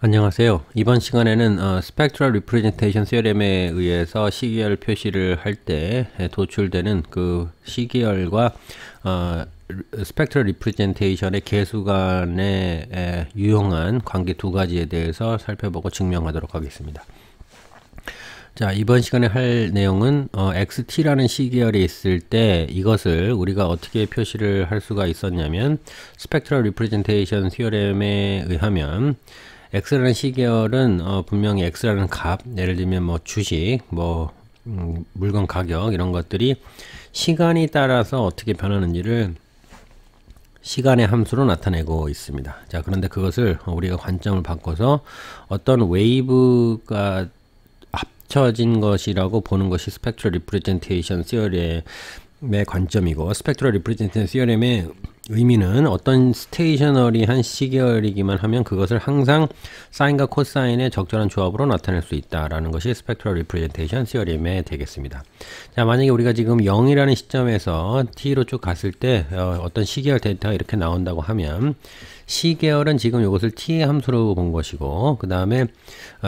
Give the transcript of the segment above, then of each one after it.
안녕하세요. 이번 시간에는 어, Spectral Representation Theorem에 의해서 시계열 표시를 할 때 도출되는 그 시계열과 어, Spectral Representation의 개수 간의 에, 유용한 관계 두 가지에 대해서 살펴보고 증명하도록 하겠습니다. 자, 이번 시간에 할 내용은 어, XT라는 시계열이 있을 때 이것을 우리가 어떻게 표시를 할 수가 있었냐면 Spectral Representation Theorem에 의하면 x라는 시계열은 어, 분명히 x라는 값, 예를 들면 뭐 주식, 뭐 음, 물건 가격 이런 것들이 시간이 따라서 어떻게 변하는지를 시간의 함수로 나타내고 있습니다. 자, 그런데 그것을 우리가 관점을 바꿔서 어떤 웨이브가 합쳐진 것이라고 보는 것이 spectral representation theorem의 관점이고 spectral representation theorem의 의미는 어떤 stationary한 시계열이기만 하면 그것을 항상 사인과 코사인의 적절한 조합으로 나타낼 수 있다라는 것이 spectral representation theorem이 되겠습니다. 자, 만약에 우리가 지금 0이라는 시점에서 t로 쭉 갔을 때 어, 어떤 시계열 데이터가 이렇게 나온다고 하면 시계열은 지금 이것을 t의 함수로 본 것이고 그 다음에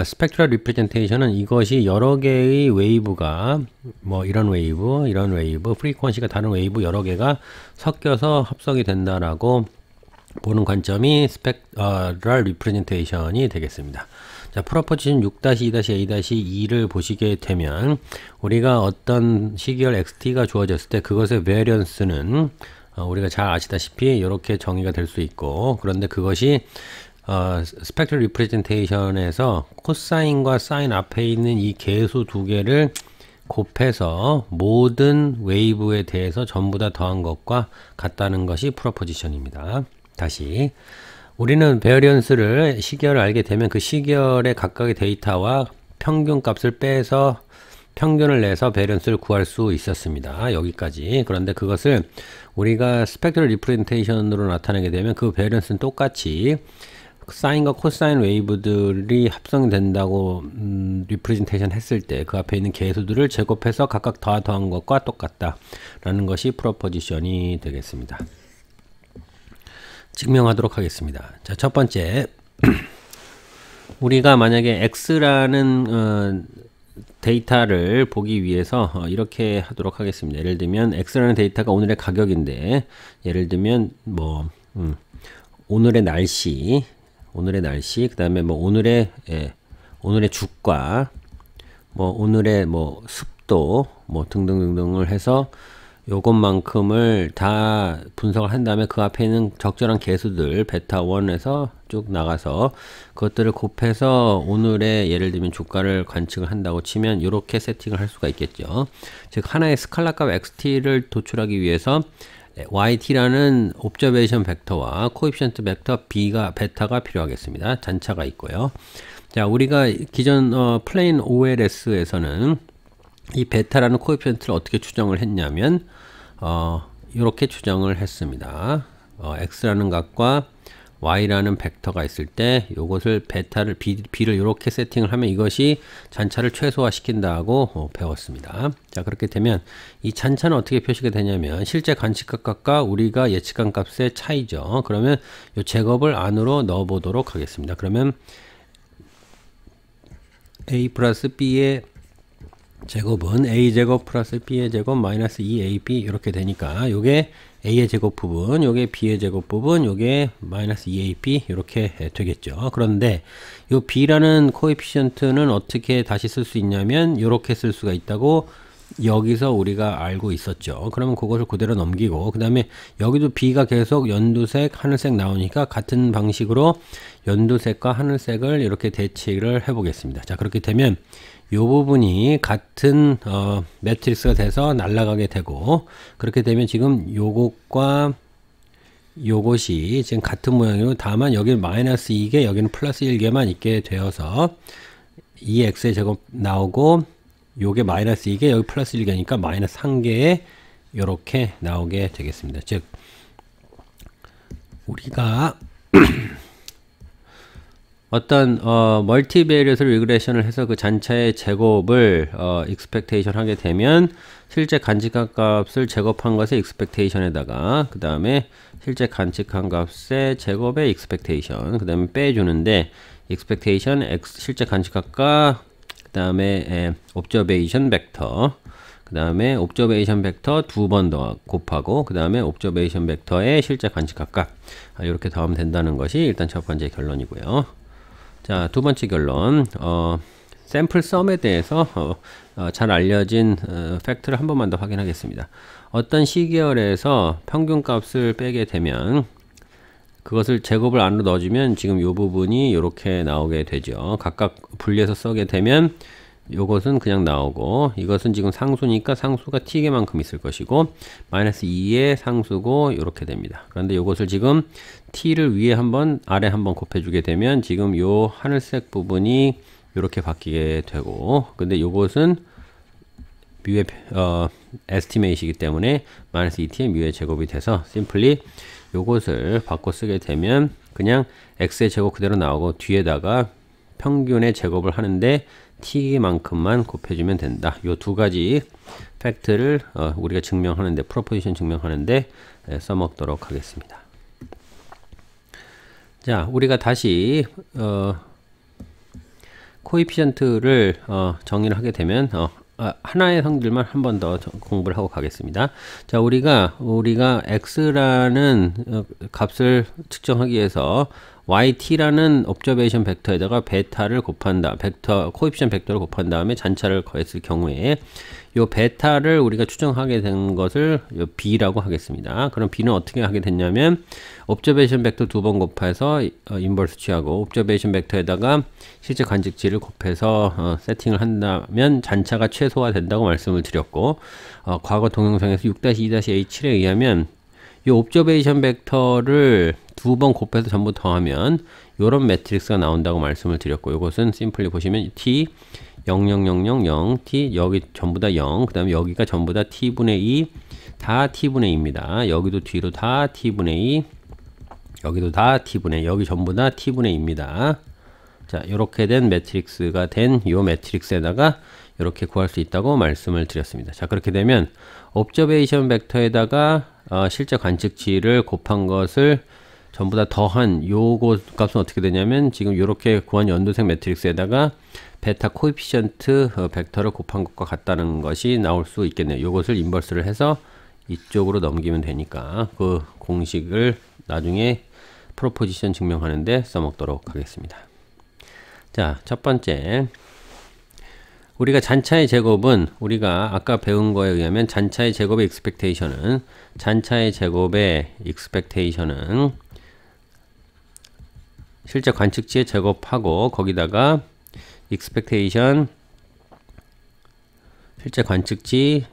spectral representation은 이것이 여러 개의 웨이브가 뭐 이런 웨이브, 이런 웨이브, frequency가 다른 웨이브 여러 개가 섞여서 합성이 된다라고 보는 관점이 spectral representation이 되겠습니다. 자, proposition 6-2-a-2를 보시게 되면 우리가 어떤 시계열 xt 가 주어졌을 때 그것의 variance는 어, 우리가 잘 아시다시피 이렇게 정의가 될 수 있고 그런데 그것이 어, spectral representation에서 코사인과 사인 앞에 있는 이 계수 두 개를 곱해서 모든 웨이브에 대해서 전부 다 더한 것과 같다는 것이 proposition입니다. 다시 우리는 variance를 시계열을 알게 되면 그 시계열의 각각의 데이터와 평균 값을 빼서 평균을 내서 variance를 구할 수 있었습니다. 여기까지. 그런데 그것을 우리가 spectral representation으로 나타내게 되면 그 variance는 똑같이 사인과 코사인 웨이브들이 합성된다고 음, representation 했을 때 그 앞에 있는 계수들을 제곱해서 각각 더 더한 것과 똑같다 라는 것이 프로포지션이 되겠습니다. 증명하도록 하겠습니다. 자, 첫 번째 우리가 만약에 x라는 어, 데이터를 보기 위해서 어, 이렇게 하도록 하겠습니다. 예를 들면 x라는 데이터가 오늘의 가격인데 예를 들면 뭐 음, 오늘의 날씨 오늘의 날씨 그 다음에 뭐 오늘의 예, 오늘의 주가 뭐 오늘의 뭐 습도 뭐 등등등등을 해서 요것만큼을 다 분석을 한 다음에 그 앞에 있는 적절한 계수들 베타 1에서 쭉 나가서 그것들을 곱해서 오늘의 예를 들면 주가를 관측을 한다고 치면 이렇게 세팅을 할 수가 있겠죠. 즉 하나의 스칼라 값 xt를 도출하기 위해서 yt라는 observation 벡터와 coefficient 벡터 b가 베타가 필요하겠습니다. 잔차가 있고요. 자, 우리가 기존 어, plain OLS에서는 이 베타라는 coefficient를 어떻게 추정을 했냐면 어, 이렇게 추정을 했습니다. 어, x라는 값과 y라는 벡터가 있을 때 이것을 베타를 b, b를 이렇게 세팅을 하면 이것이 잔차를 최소화시킨다고 어, 배웠습니다. 자 그렇게 되면 이 잔차는 어떻게 표시가 되냐면 실제 관측값 값과 우리가 예측한 값의 차이죠. 그러면 이 제곱을 안으로 넣어 보도록 하겠습니다. 그러면 a 플러스 b의 제곱은 a제곱 플러스 b의 제곱 마이너스 2ab 이렇게 되니까 요게 a의 제곱 부분, 요게 b의 제곱 부분, 요게 마이너스 2ab 이렇게 되겠죠. 그런데 요 b라는 코에피션트는 어떻게 다시 쓸 수 있냐면 이렇게 쓸 수가 있다고 여기서 우리가 알고 있었죠. 그러면 그것을 그대로 넘기고 그 다음에 여기도 B가 계속 연두색, 하늘색 나오니까 같은 방식으로 연두색과 하늘색을 이렇게 대치를 해보겠습니다. 자 그렇게 되면 이 부분이 같은 어, 매트리스가 돼서 날아가게 되고 그렇게 되면 지금 요것과 요것이 지금 같은 모양이고 다만 여기는 마이너스 2개 여기는 플러스 1개만 있게 되어서 2x의 제곱 나오고 요게 마이너스 2개 여기 플러스 1개니까 마이너스 1개에 이렇게 나오게 되겠습니다. 즉 우리가 어떤 어, multivariate을 regression을 해서 그 잔차의 제곱을 어, expectation 하게 되면 실제 관측한 값을 제곱한 것의 expectation에다가 그 다음에 실제 관측한 값의 제곱의 expectation 그 다음에 빼주는데 expectation x 실제 관측값과 그 다음에 observation 벡터 그 다음에 옵저베이션 벡터 두 번 더 곱하고 그 다음에 옵저베이션 벡터의 실제 관측값 이렇게 더하면 된다는 것이 일단 첫 번째 결론이고요. 자, 두 번째 결론. 어, 샘플 썸에 대해서 어, 어, 잘 알려진 어, 팩트를 한 번만 더 확인하겠습니다. 어떤 시계열에서 평균 값을 빼게 되면 그것을 제곱을 안으로 넣어주면 지금 이 부분이 이렇게 나오게 되죠. 각각 분리해서 써게 되면 요것은 그냥 나오고 이것은 지금 상수니까 상수가 t개만큼 있을 것이고 마이너스 2의 상수고 이렇게 됩니다. 그런데 요것을 지금 t를 위에 한번 아래 한번 곱해주게 되면 지금 요 하늘색 부분이 이렇게 바뀌게 되고 근데 요것은 뮤의 어, 에스티메이시기 때문에 마이너스 2t의 뮤의 제곱이 돼서 심플리 요것을 바꿔 쓰게 되면 그냥 x의 제곱 그대로 나오고 뒤에다가 평균의 제곱을 하는데 t만큼만 곱해주면 된다. 요 두 가지 팩트를 어, 우리가 증명하는데 프로포지션 증명하는데 에, 써먹도록 하겠습니다. 자, 우리가 다시 어, 코이피션트를 어, 정의를 하게 되면 어, 아, 하나의 성질만 한 번 더 공부를 하고 가겠습니다. 자, 우리가 우리가 x라는 어, 값을 측정하기 위해서 yt라는 observation 벡터에다가 베타를 곱한다. 벡터 coefficient 벡터를 곱한 다음에 잔차를 더했을 경우에 요 베타를 우리가 추정하게 된 것을 요 b라고 하겠습니다. 그럼 b는 어떻게 하게 됐냐면 observation 벡터 두 번 곱해서 어, inverse 취하고 observation 벡터에다가 실제 관측치를 곱해서 어, 세팅을 한다면 잔차가 최소화 된다고 말씀을 드렸고 어, 과거 동영상에서 6-2-H7에 의하면 이 observation 벡터를 두 번 곱해서 전부 더하면 이런 매트릭스가 나온다고 말씀을 드렸고 이것은 simply 보시면 t 00000 t 여기 전부 다 0, 그 다음에 여기가 전부 다 t분의 2, 다 t분의 2입니다. 여기도 뒤로 다 t분의 2, 여기도 다 t분의 2, 여기 전부 다 t분의 2입니다. 자, 이렇게 된 매트릭스가 된 이 매트릭스에다가 이렇게 구할 수 있다고 말씀을 드렸습니다. 자, 그렇게 되면 observation 벡터에다가 어, 실제 관측치를 곱한 것을 전부 다 더한 요거 값은 어떻게 되냐면 지금 이렇게 구한 연두색 매트릭스에다가 베타 coefficient 어, 벡터를 곱한 것과 같다는 것이 나올 수 있겠네요. 이것을 inverse를 해서 이쪽으로 넘기면 되니까 그 공식을 나중에 proposition 증명하는데 써먹도록 하겠습니다. 자, 첫 번째. 우리가 잔차의 제곱은 우리가 아까 배운 거에 의하면 잔차의 제곱의 익스펙테이션은 잔차의 제곱의 익스펙테이션은 실제 관측치의 제곱하고 거기다가 expectation 실제 관측지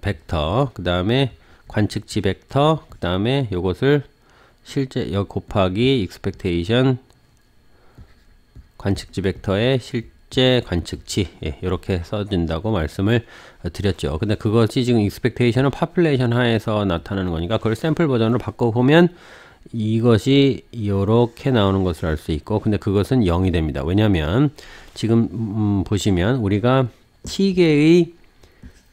벡터 그 다음에 관측지 벡터 그 다음에 요것을 실제 여 곱하기 expectation 관측지 벡터의 실제 관측치 예, 이렇게 써준다고 말씀을 드렸죠. 근데 그것이 지금 expectation은 population 하에서 나타나는 거니까 그걸 샘플 버전으로 바꿔보면 이것이 이렇게 나오는 것을 알 수 있고 근데 그것은 0이 됩니다. 왜냐하면 지금 음, 보시면 우리가 t개의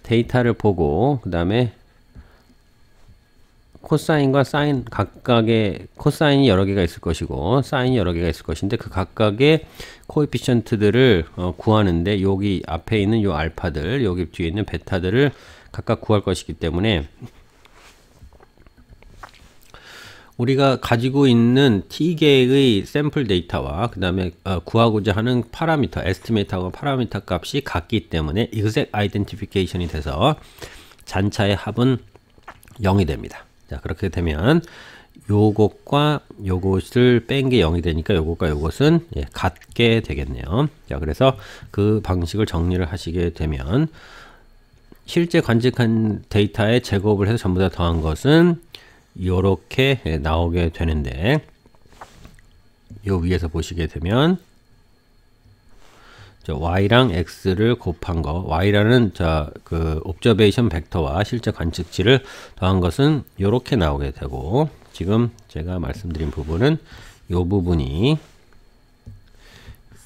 데이터를 보고 그 다음에 코사인과 사인 각각의 코사인이 여러 개가 있을 것이고 사인이 여러 개가 있을 것인데 그 각각의 coefficient들을 어, 구하는데 여기 앞에 있는 요 알파들 여기 뒤에 있는 베타들을 각각 구할 것이기 때문에 우리가 가지고 있는 t개의 샘플 데이터와 그 다음에 어, 구하고자 하는 파라미터, estimator하고 파라미터 값이 같기 때문에 exact identification이 돼서 잔차의 합은 0이 됩니다. 자 그렇게 되면 요것과 요것을 뺀 게 0이 되니까 요것과 요것은 예, 같게 되겠네요. 자 그래서 그 방식을 정리를 하시게 되면 실제 관측한 데이터의 제곱을 해서 전부 다 더한 것은 이렇게 나오게 되는데 요 위에서 보시게 되면 y랑 x를 곱한 거 y라는 자 그 옵저베이션 벡터와 실제 관측치를 더한 것은 이렇게 나오게 되고 지금 제가 말씀드린 부분은 요 부분이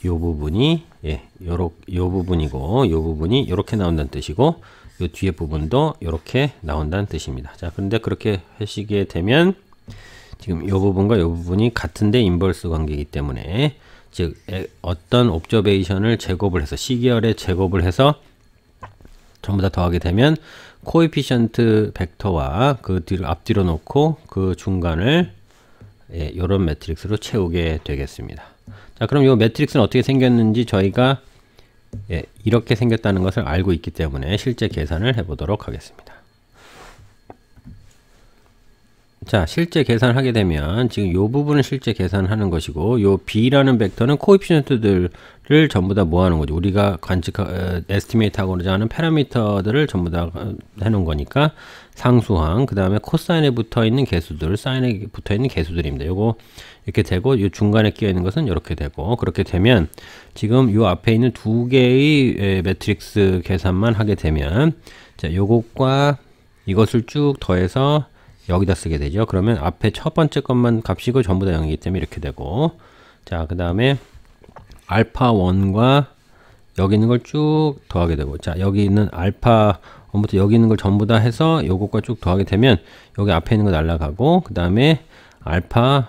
요 부분이 예, 요렇 요 부분이고 요 부분이 이렇게 나온다는 뜻이고 요 뒤에 부분도 이렇게 나온다는 뜻입니다. 자, 그런데 그렇게 하시게 되면 지금 요 부분과 요 부분이 같은데 인버스 관계이기 때문에 즉 에, 어떤 observation을 제곱을 해서 시계열에 제곱을 해서 전부 다 더하게 되면 coefficient 벡터와 그 뒤를 앞뒤로 놓고 그 중간을 예, 이런 매트릭스로 채우게 되겠습니다. 자, 그럼 이 매트릭스는 어떻게 생겼는지 저희가 예, 이렇게 생겼다는 것을 알고 있기 때문에 실제 계산을 해보도록 하겠습니다. 자, 실제 계산을 하게 되면 지금 이 부분을 실제 계산하는 것이고 이 b라는 벡터는 coefficient들을 전부 다 모아놓은 거죠. 우리가 관측 estimate 하고자 하는 파라미터들을 전부 다 해놓은 거니까 상수항, 그 다음에 코사인에 붙어 있는 계수들, 사인에 붙어 있는 계수들입니다. 요거 이렇게 되고 이 중간에 끼어 있는 것은 이렇게 되고 그렇게 되면 지금 이 앞에 있는 두 개의 매트릭스 계산만 하게 되면 자, 요것과 이것을 쭉 더해서 여기다 쓰게 되죠. 그러면 앞에 첫 번째 것만 값이고 전부 다 0이기 때문에 이렇게 되고 자, 그 다음에 알파 1과 여기 있는 걸 쭉 더하게 되고 자, 여기 있는 알파 1부터 여기 있는 걸 전부 다 해서 요것과 쭉 더하게 되면 여기 앞에 있는 거 날라가고 그 다음에 알파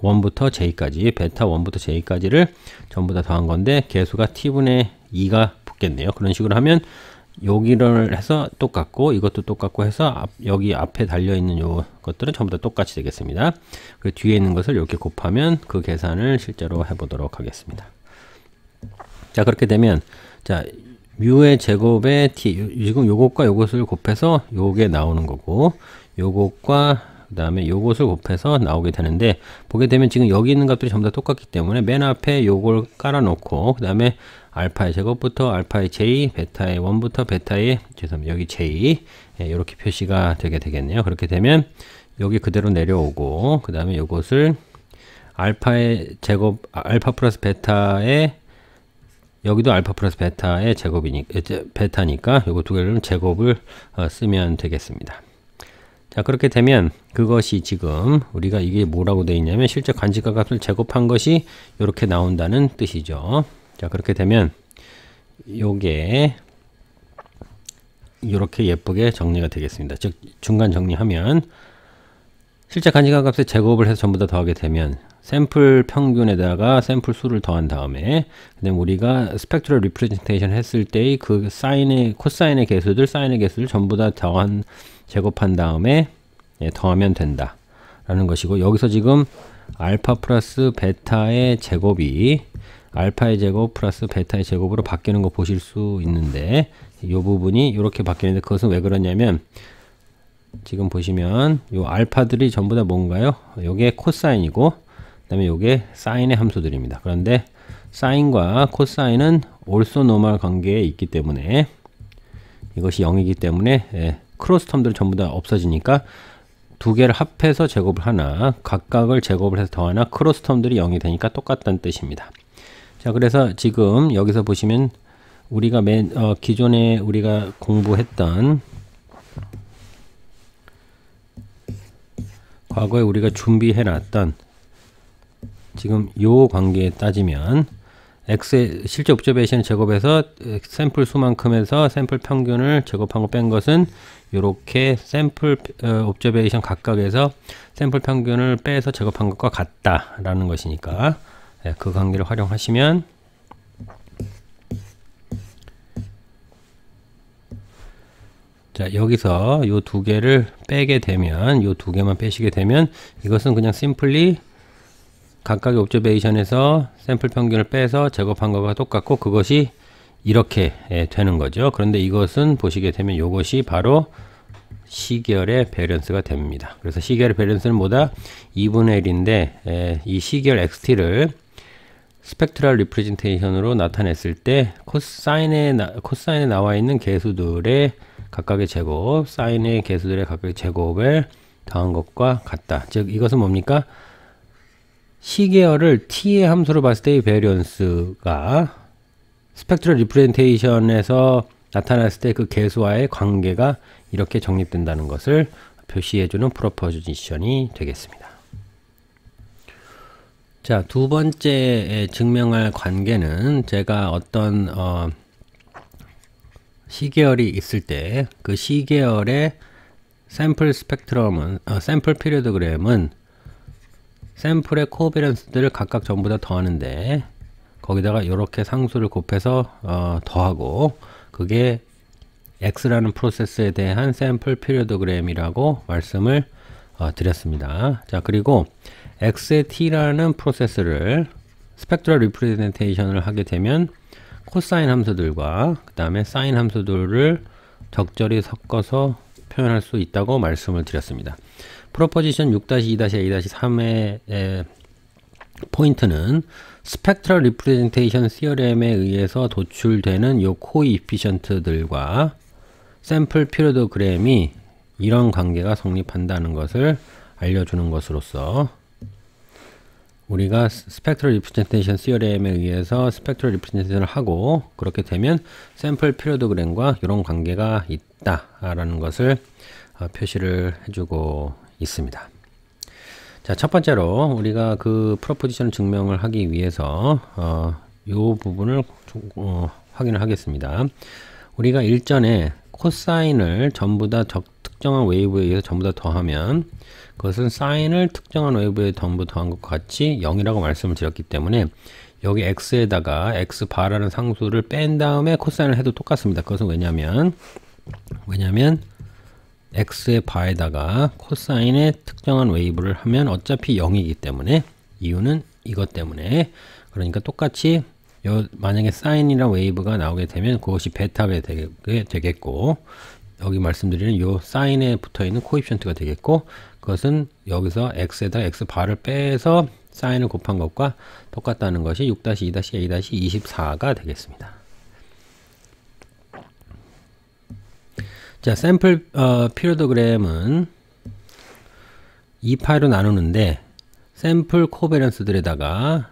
1부터 j까지 베타 1부터 j까지를 전부 다 더한 건데 개수가 t분의 2가 붙겠네요. 그런 식으로 하면 여기를 해서 똑같고 이것도 똑같고 해서 앞, 여기 앞에 달려 있는 요 것들은 전부 다 똑같이 되겠습니다. 그 뒤에 있는 것을 이렇게 곱하면 그 계산을 실제로 해보도록 하겠습니다. 자 그렇게 되면 자 뮤의 제곱에 t 지금 요것과 요것을 곱해서 요게 나오는 거고 요것과 그 다음에 요것을 곱해서 나오게 되는데 보게 되면 지금 여기 있는 값들이 전부 다 똑같기 때문에 맨 앞에 요걸 깔아 놓고 그 다음에 알파의 제곱부터 알파의 j, 베타의 1부터 베타의 죄송합니다. 여기 j 예, 이렇게 표시가 되게 되겠네요. 그렇게 되면 여기 그대로 내려오고 그 다음에 요것을 알파의 제곱 알파 플러스 베타의 여기도 알파 플러스 베타의 제곱이니까 베타니까 요거 두 개를 제곱을 어, 쓰면 되겠습니다. 자 그렇게 되면 그것이 지금 우리가 이게 뭐라고 되어 있냐면 실제 관직가 값을 제곱한 것이 이렇게 나온다는 뜻이죠. 자 그렇게 되면 요게 이렇게 예쁘게 정리가 되겠습니다. 즉 중간 정리하면 실제 관측 값의 제곱을 해서 전부 다 더하게 되면 샘플 평균에다가 샘플 수를 더한 다음에 그다음 우리가 spectral representation 했을 때의 그 사인의 코사인의 계수들 사인의 계수를 전부 다 더한 제곱한 다음에 예, 더하면 된다 라는 것이고 여기서 지금 알파 플러스 베타의 제곱이 알파의 제곱 플러스 베타의 제곱으로 바뀌는 거 보실 수 있는데 이 부분이 이렇게 바뀌는데 그것은 왜 그러냐면 지금 보시면 이 알파들이 전부 다 뭔가요? 요게 코사인이고 그 다음에 요게 사인의 함수들입니다. 그런데 사인과 코사인은 orthonormal 관계에 있기 때문에 이것이 0이기 때문에 예, cross term들 전부 다 없어지니까 두 개를 합해서 제곱을 하나 각각을 제곱을 해서 더하나 cross term들이 0이 되니까 똑같다는 뜻입니다. 자 그래서 지금 여기서 보시면 우리가 맨 어, 기존에 우리가 공부했던 과거에 우리가 준비해 놨던 지금 요 관계에 따지면 x의 실제 observation 제곱해서 샘플 수만큼에서 샘플 평균을 제곱한 거 뺀 것은 이렇게 샘플 어, 옵저베이션 각각에서 샘플 평균을 빼서 제곱한 것과 같다라는 것이니까 네, 그 관계를 활용하시면 자 여기서 요두 개를 빼게 되면 요두 개만 빼시게 되면 이것은 그냥 심플리 각각의 옵저베이션에서 샘플 평균을 빼서 제곱한 것과 똑같고 그것이 이렇게 예, 되는 거죠. 그런데 이것은 보시게 되면 이것이 바로 시계열의 variance가 됩니다. 그래서 시계열의 variance는 뭐다? 2분의 1인데 예, 이 시계열 XT를 spectral representation으로 나타냈을 때 코사인에 나, 코사인에 나와 있는 계수들의 각각의 제곱, 사인의 계수들의 각각의 제곱을 더한 것과 같다. 즉 이것은 뭡니까? 시계열을 t의 함수로 봤을 때의 variance가 스펙트럴 리프레젠테이션에서 나타났을 때 그 개수와의 관계가 이렇게 정립된다는 것을 표시해주는 프로포지션이 되겠습니다. 자, 두 번째 증명할 관계는 제가 어떤 어, 시계열이 있을 때 그 시계열의 샘플 스펙트럼은 어, 샘플 피리드그램은 샘플의 코베런스들을 각각 전부 다 더하는데 거기다가 이렇게 상수를 곱해서 어, 더하고 그게 x라는 프로세스에 대한 샘플 periodogram이라고 말씀을 어, 드렸습니다. 자 그리고 x의 t라는 프로세스를 spectral representation을 하게 되면 코사인 함수들과 그 다음에 사인 함수들을 적절히 섞어서 표현할 수 있다고 말씀을 드렸습니다. proposition 6-2-A-3의 포인트는 spectral representation theorem에 의해서 도출되는 요 coefficient들과 샘플 periodogram이 이런 관계가 성립한다는 것을 알려주는 것으로서 우리가 spectral representation theorem에 의해서 spectral representation을 하고 그렇게 되면 샘플 periodogram과 이런 관계가 있다라는 것을 어, 표시를 해주고 있습니다. 자, 첫 번째로 우리가 그 proposition 증명을 하기 위해서 어, 이 부분을 좀, 어, 확인을 하겠습니다. 우리가 일전에 코사인을 전부 다 적, 특정한 웨이브에 의해서 전부 다 더하면 그것은 사인을 특정한 웨이브에 전부 더한 것과 같이 0이라고 말씀을 드렸기 때문에 여기 x에다가 x바라는 상수를 뺀 다음에 코사인을 해도 똑같습니다. 그것은 왜냐면 왜냐면 x의 바에다가 코사인의 특정한 웨이브를 하면 어차피 0이기 때문에 이유는 이것 때문에 그러니까 똑같이 요 만약에 사인이랑 웨이브가 나오게 되면 그것이 베타가 되겠고 여기 말씀드리는 요 사인에 붙어 있는 coefficient가 되겠고 그것은 여기서 x에다 x 바를 빼서 사인을 곱한 것과 똑같다는 것이 6-2-a-24가 되겠습니다. 자, 샘플 어, periodogram은 2파이로 나누는데 샘플 covariance들에다가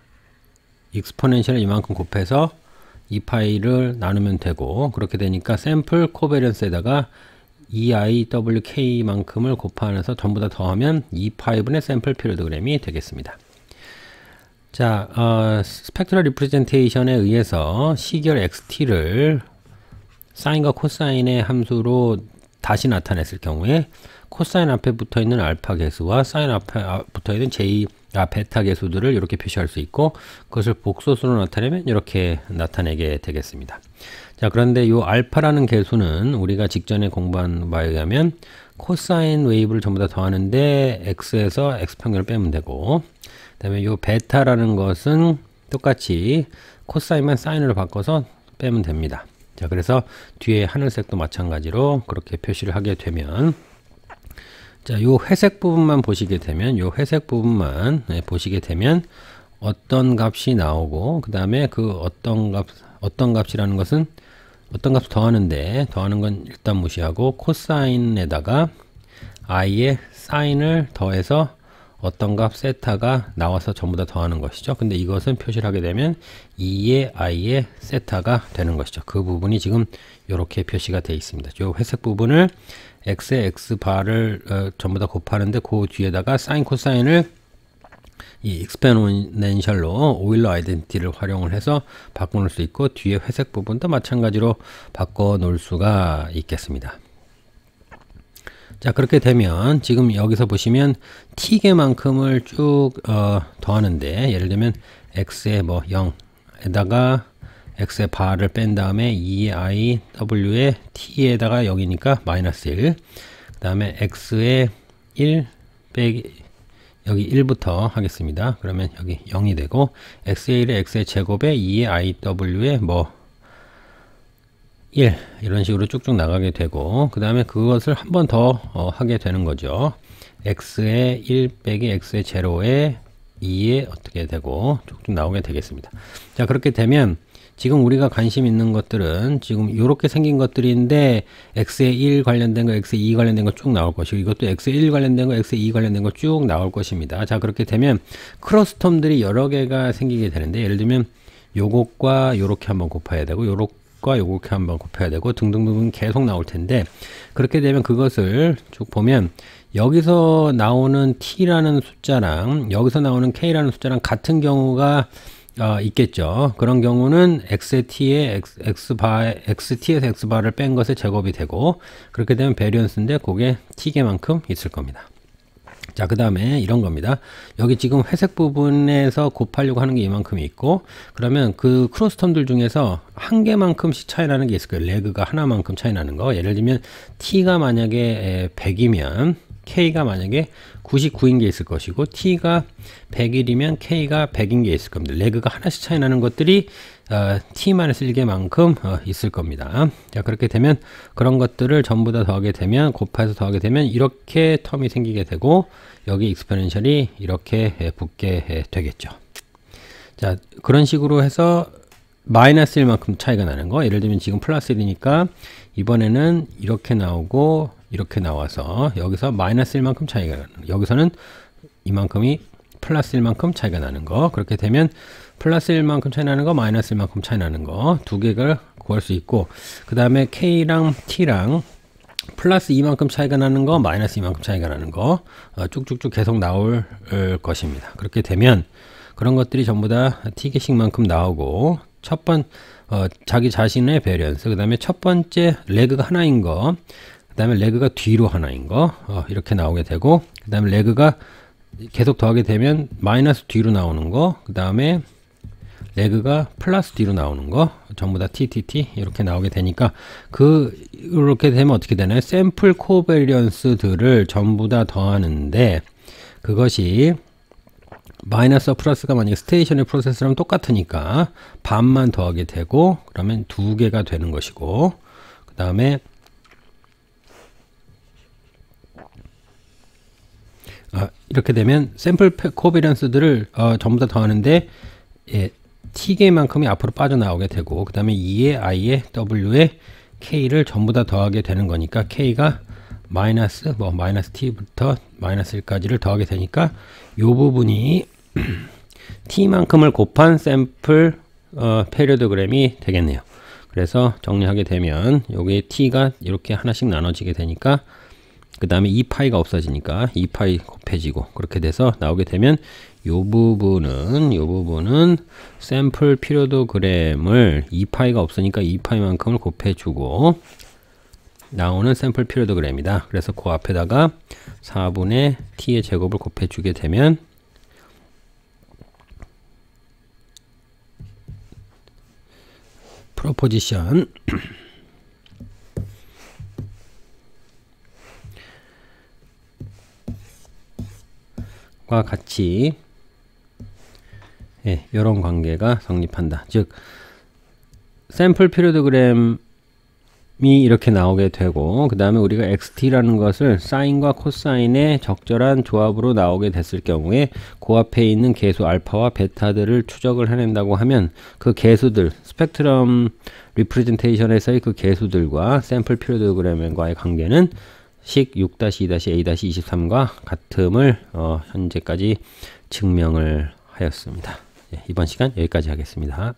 exponential을 이만큼 곱해서 2파이를 나누면 되고 그렇게 되니까 샘플 covariance에다가 EIWK만큼을 곱하면서 전부 다 더하면 2파이분의 샘플 periodogram이 되겠습니다. 자, 어, spectral representation에 의해서 시계열 XT를 사인과 코사인의 함수로 다시 나타냈을 경우에 코사인 앞에 붙어 있는 알파 계수와 사인 앞에 아, 붙어 있는 j 아 베타 계수들을 이렇게 표시할 수 있고 그것을 복소수로 나타내면 이렇게 나타내게 되겠습니다. 자 그런데 이 알파라는 계수는 우리가 직전에 공부한 바에 의하면 코사인 웨이브를 전부 다 더하는데 x에서 x평균을 빼면 되고 그 다음에 이 베타라는 것은 똑같이 코사인만 사인으로 바꿔서 빼면 됩니다. 자 그래서 뒤에 하늘색도 마찬가지로 그렇게 표시를 하게 되면 자, 요 회색 부분만 보시게 되면 요 회색 부분만 네, 보시게 되면 어떤 값이 나오고 그 다음에 그 어떤 값 어떤 값이라는 것은 어떤 값을 더하는데 더하는 건 일단 무시하고 코사인에다가 i의 사인을 더해서 어떤 값 세타가 나와서 전부 다 더하는 것이죠. 근데 이것은 표시를 하게 되면 e의 i의 세타가 되는 것이죠. 그 부분이 지금 이렇게 표시가 되어 있습니다. 이 회색 부분을 x의 x바를 어, 전부 다 곱하는데 그 뒤에다가 사인 코사인을 이 exponential로 오일러 identity를 활용을 해서 바꿔놓을 수 있고 뒤에 회색 부분도 마찬가지로 바꿔 놓을 수가 있겠습니다. 자 그렇게 되면 지금 여기서 보시면 t개만큼을 쭉 어, 더하는데 예를 들면 x의 뭐 0에다가 x의 바를 뺀 다음에 2의 i w의 t에다가 0이니까 마이너스 1. 그 다음에 x의 1 빼기 여기 1부터 하겠습니다. 그러면 여기 0이 되고 x의 1의 x의 제곱에 2의 iw에 뭐 1 이런 식으로 쭉쭉 나가게 되고 그 다음에 그것을 한 번 더 어, 하게 되는 거죠. x의 1 빼기 x의 제로에 2에 어떻게 되고 쭉쭉 나오게 되겠습니다. 자 그렇게 되면 지금 우리가 관심 있는 것들은 지금 이렇게 생긴 것들인데 x에 1 관련된 거, x에 2 관련된 거 쭉 나올 것이고 이것도 x에 1 관련된 거, x에 2 관련된 거 쭉 나올 것입니다. 자 그렇게 되면 크로스텀들이 여러 개가 생기게 되는데 예를 들면 요것과 요렇게 한번 곱해야 되고 요렇 과 요렇게 한번 곱해야 되고 등등등 계속 나올 텐데 그렇게 되면 그것을 쭉 보면 여기서 나오는 t라는 숫자랑 여기서 나오는 k라는 숫자랑 같은 경우가 어, 있겠죠. 그런 경우는 xt의 x, x바, xt에서 x바를 뺀 것의 제곱이 되고 그렇게 되면 베리언스인데 그게 t개만큼 있을 겁니다. 자, 그 다음에 이런 겁니다. 여기 지금 회색 부분에서 곱하려고 하는 게 이만큼이 있고, 그러면 그 크로스텀들 중에서 한 개만큼씩 차이 나는 게 있을 거예요. 레그가 하나만큼 차이 나는 거. 예를 들면, T가 만약에 100이면, K가 만약에 99인 게 있을 것이고 T가 100일이면 K가 100인 게 있을 겁니다. 레그가 하나씩 차이 나는 것들이 어, T-1개만큼 어, 있을 겁니다. 자 그렇게 되면 그런 것들을 전부 다 더하게 되면 곱해서 더하게 되면 이렇게 텀이 생기게 되고 여기 익스포넨셜이 이렇게 붙게 되겠죠. 자 그런 식으로 해서 마이너스 1만큼 차이가 나는 거 예를 들면 지금 플러스 1이니까 이번에는 이렇게 나오고 이렇게 나와서 여기서 마이너스 1만큼 차이가 나는 거. 여기서는 이만큼이 플러스 1만큼 차이가 나는 거 그렇게 되면 플러스 1만큼 차이 나는 거 마이너스 1만큼 차이 나는 거. 두 개를 구할 수 있고 그 다음에 K랑 T랑 플러스 2만큼 차이가 나는 거 마이너스 2만큼 차이가 나는 거 어, 쭉쭉쭉 계속 나올 것입니다. 그렇게 되면 그런 것들이 전부 다 T개씩만큼 나오고 첫번 어, 자기 자신의 variance 그 다음에 첫 번째 lag가 하나인 거 그 다음에 lag가 뒤로 하나인 거 어, 이렇게 나오게 되고 그 다음에 lag가 계속 더하게 되면 마이너스 뒤로 나오는 거 그 다음에 lag가 플러스 뒤로 나오는 거 전부 다 TTT 이렇게 나오게 되니까 그 이렇게 되면 어떻게 되나요? 샘플 covariance들을 전부 다 더하는데 그것이 마이너스 플러스가 만약에 stationary process랑 똑같으니까 반만 더하게 되고 그러면 두 개가 되는 것이고 그 다음에 아, 이렇게 되면 샘플 covariance들을 어, 전부 다 더하는데 예, t개만큼이 앞으로 빠져나오게 되고 그 다음에 2에 i에 w에 k를 전부 다 더하게 되는 거니까 k가 마이너스 뭐 마이너스 t부터 마이너스 1까지를 더하게 되니까 이 부분이 t만큼을 곱한 샘플 어, 페리오드그램이 되겠네요. 그래서 정리하게 되면 여기 t가 이렇게 하나씩 나눠지게 되니까 그 다음에 2파이가 없어지니까 2파이 곱해지고 그렇게 돼서 나오게 되면 요 부분은 요 부분은 샘플 피로도그램을 2파이가 없으니까 2파이만큼을 곱해주고 나오는 샘플 피로도그램이다. 그래서 그 앞에다가 4분의 t의 제곱을 곱해주게 되면 프로포지션 과 같이 예, 이런 관계가 성립한다. 즉 샘플 periodogram이 이렇게 나오게 되고 그 다음에 우리가 xt라는 것을 사인과 코사인의 적절한 조합으로 나오게 됐을 경우에 그 앞에 있는 계수 알파와 베타들을 추적을 해낸다고 하면 그 계수들 spectral representation에서의 그 계수들과 샘플 periodogram과의 관계는 식 6-2-a-23과 같음을 어, 현재까지 증명을 하였습니다. 예, 이번 시간 여기까지 하겠습니다.